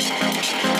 Emotion.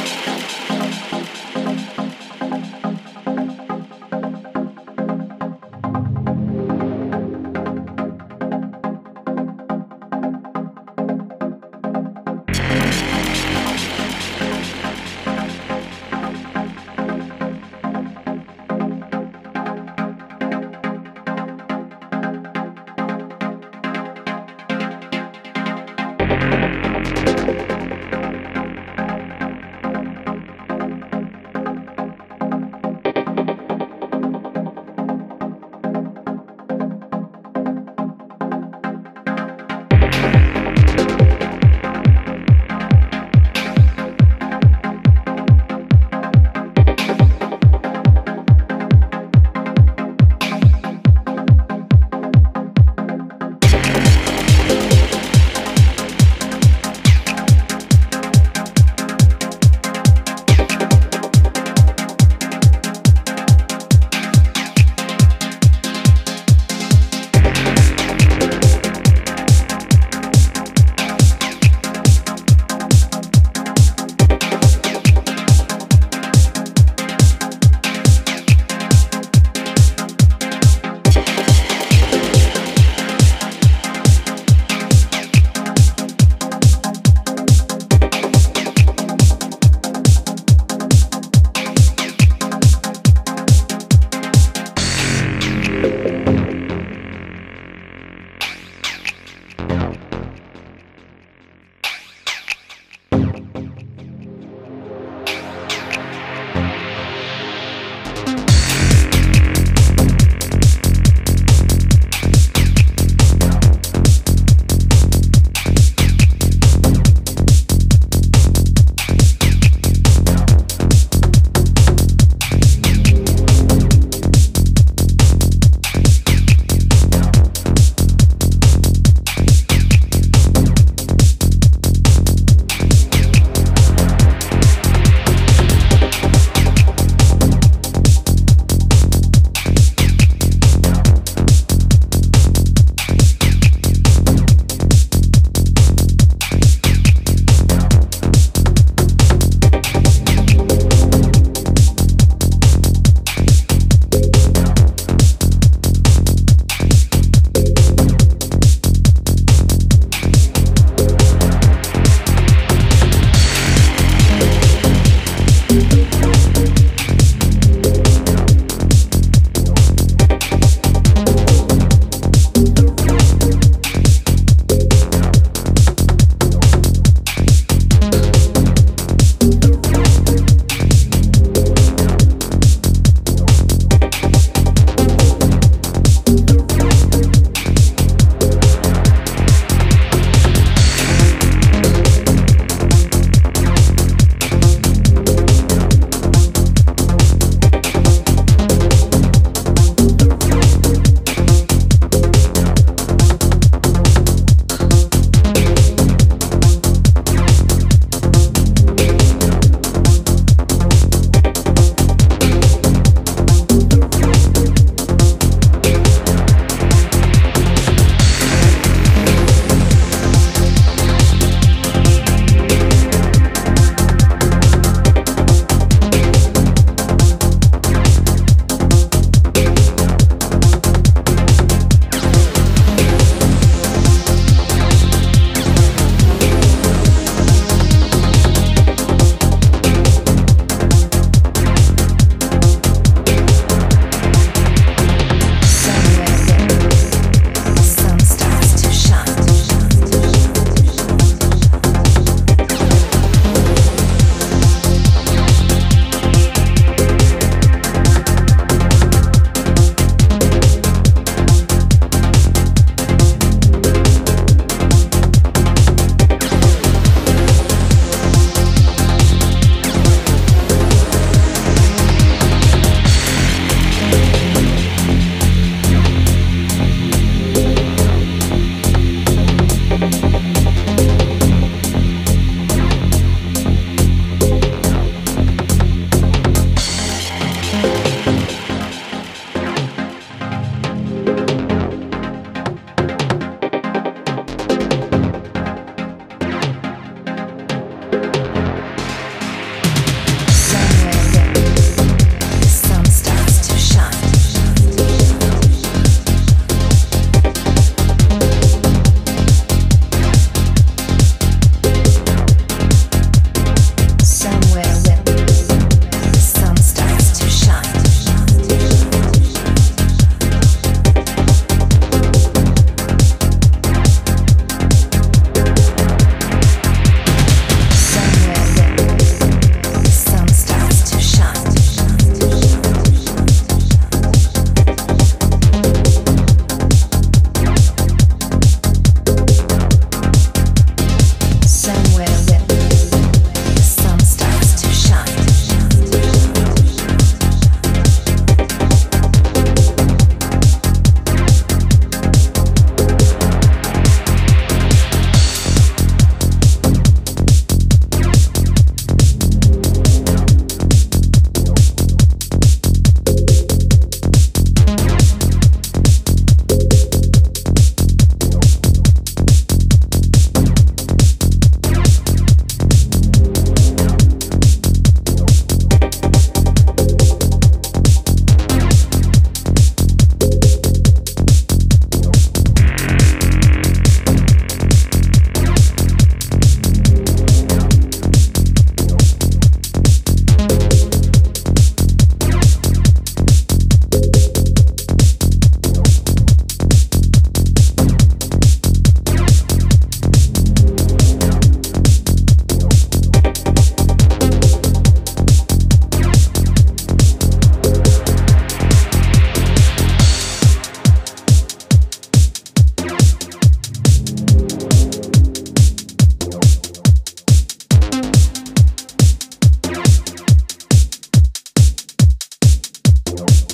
you.